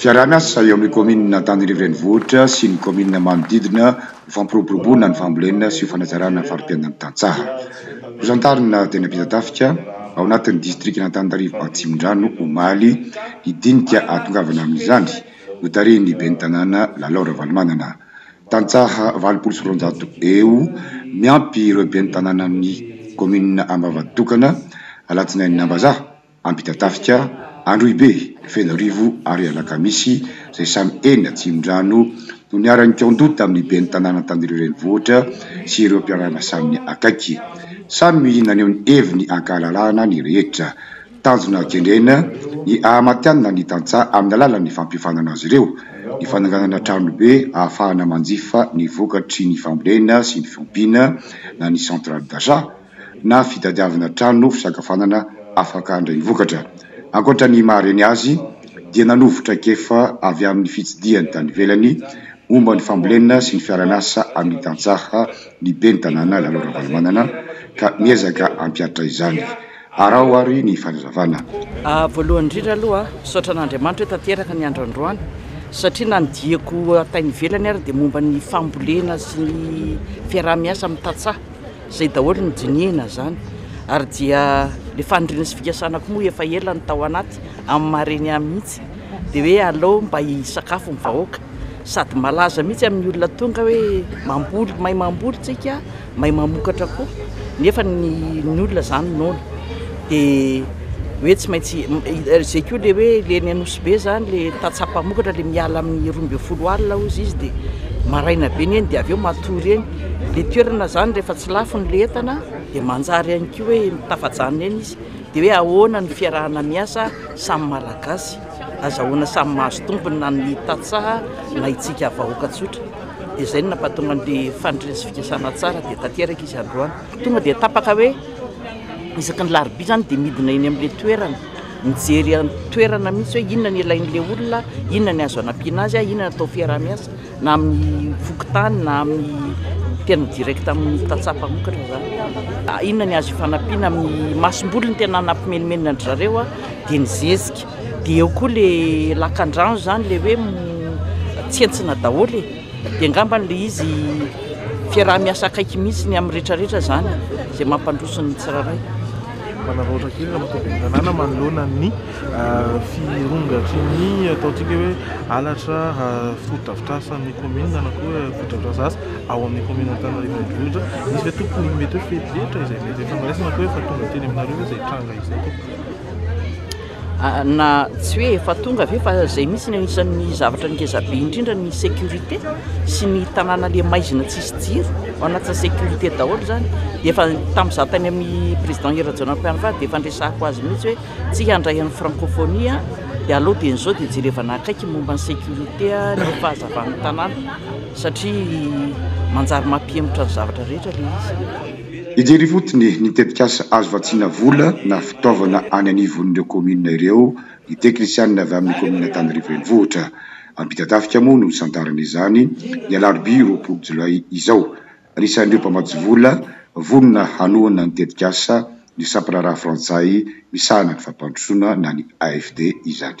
Fiaraha-miasa eo amin'ny kaominina Antanirivo renivohitra sy ny kaominina manodidina ho fampiroboroboana ny fambolena sy ho fanajàrana ny fari-piainan'ny tantsaha. Nozantarina teny Ampitatafika, ao anatin'ny distrikan'Antananarivo Atsimondrano, omaly, ny dinika hahatongavana amin'izany, notarihin'ny ben'ny Tanàna, Lalao Ravalomanana. Tantsaha valopolo sy roanjato eo miampy ireo ben'ny Tanànan'ny kaominina Ambavahaditokana, alatsinain'ny Ambazaha. Ampitatafika, Androhibe, Fenoarivo ary Alakamisy izay samy eny Atsimondrano no niharan'ny kaon-doha tamin'ny ben'ny tanàna Antanireo Renivohitra sy ireo mpiara-miasa aminy akaiky. Samy mihinana eo ny heviny ankahalalahana ny rehetra. Tanjona kendrena ny hahamatianina ny tantsaha amin'ny alalan'ny fampiofanana azy ireo, ny fananganana tranobe ahafahana manjifa ny vokatry ny fambolena sy ny fiompiana na ny centrale d'achat, na fitadiavana trano fisakafoanana afaka handray vokatra. Ankoatra ny maha reny azy dia nanovo traikefa avy amin'ny fitsidihany tany ivelany momba ny fambolena sy ny fiara-miasa amin'ny tantsaha ny ben'ny tanàna Lalo Ravalomanana ka miezaka hampihatra izany. Araho ary ny fanazavana. Voalohany indrindra aloha, misaotra an'Andriamanitra hoe tanteraka ny andro androany satria na ny diako tany ivelany ary dia momba ny fambolena sy ny fiaraha-miasa amin'ny tantsaha. Izay daholo no dinihina izany ary dia ilay faniriana sy fikasana koa moa efa ela no tao anaty amin'ny maha reny ahy mihitsy dia hoe aleo mba hisakafo ny vahoaka sady malaza mihitsy amin'ny olona tonga hoe mamboly, mahay mamboly isika, mahay mamokatra koa nefa ny olona izany noana dia hoe tsy maintsy, izay koa ilay hoe ilay eny Anosibe izany ilay tantsaha mpamokatra ilay miala amin'ny roa ambin'ny folo alina hozy izy dia maraina be ny eny dia avy eo matory eny. le toerana zany rehefa tsy lafo ny entana dia manjary ihany koa hoe tafajanona eny izy dia hoe ahoana ny fiarahana miasa samy malagasy azahoana samy mahazo tombony na ny tantsaha na itsika vahoaka tsotra dia izay no nampatonga an'le fanirian'ny sy fikasana tsara dia tanteraka izy androany tonga dia tapaka hoe isaky ny larobia zany dia midina eny amin'le toerana mijery an toerana mihitsy hoe inona ny ilain'le olona inona ny azo anampiana azy inona ny atao fiaraha-miasa na amin'ny fokontany na amin'ny tena direct amin'ny tantsaha mpamokatra izany. Inona ny azo ifanampiana amin'ny masomboly ny tena nampimenomenona an-dry zareo dia ny zezika. Dia eo koa ilay lakandrano izany ilay hoe tsentsina daholo e. Dia angambany ilay izy fiaraha-miasa akaiky mihitsy amin'ny rehetra rehetra izany izay mampandroso ny tsirairay. Manararaotra kely ny Rakotoabe Tanàna manoloana ny Firongatry ny ataontsika hoe halatra fotodrafitrasan'ny kaominina na koa fotodrafitrasa asa ao amin'ny kaominina Antananarivo Renivohitra. Misy ve tompoko ny mety hoe fepetra izay mety efa noraisina na koa efa tonga teny aminareo ve izay tranga izay tompoko? Na tsy hoe efa tonga ve fa izay mihitsy no anisan'ny zavatra ngeza be indrindra ny sécurité sy ny tanàna le maizina tsisy jiro ao anatin'ny sécurité daholo izany dia efa tamin'izaho tany amin'ny président Hery Rajaonarimampianavady dia efa niresahako azy mihitsy hoe Tsy handray an'i Francophonie dia aleo dia izao dia jerevana akaiky ny momba ny sécurité ny fahazavan'ny tanàna satria manjary mampihemotra ny zavatra rehetra ilay izy. Hijery ifotony ny tetikasa azo vatsiana vola na fitaovana any anivon'ireo kaominina ireo ny teknisianina avy amin'ny kaominina Antanarivo Renivohitra. Ampitatafika moa no hisantarana izany, ny alarobia roapolo jolay izao. anisan'ireo mpamatsy vola vonona hanohana ny tetikasa ny sampandraharaha frantsay misahana ny fampandrosoana na ny AFD izany.